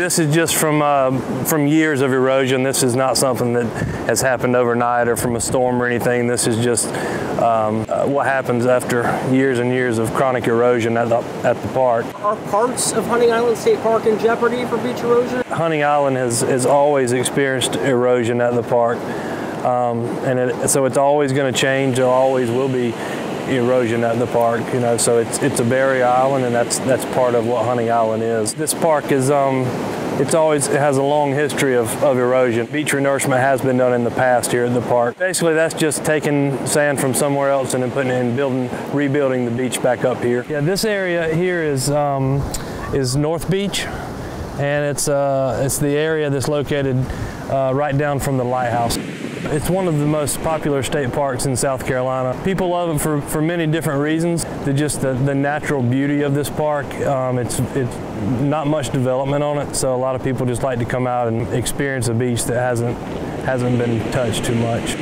This is just from uh, from years of erosion. This is not something that has happened overnight or from a storm or anything. This is just um, uh, what happens after years and years of chronic erosion at the, at the park. Are parts of Hunting Island State Park in jeopardy for beach erosion? Hunting Island has, has always experienced erosion at the park. Um, and it, so it's always going to change. There always will be erosion at the park. You know, so it's it's a barrier island, and that's that's part of what Hunting Island is. This park is um, it's always it has a long history of, of erosion. Beach renourishment has been done in the past here at the park. Basically, that's just taking sand from somewhere else and then putting it in building, rebuilding the beach back up here. Yeah, this area here is um, is North Beach, and it's uh, it's the area that's located uh, right down from the lighthouse. It's one of the most popular state parks in South Carolina. People love it for, for many different reasons. The, just the, the natural beauty of this park. Um, it's, it's not much development on it, so a lot of people just like to come out and experience a beach that hasn't, hasn't been touched too much.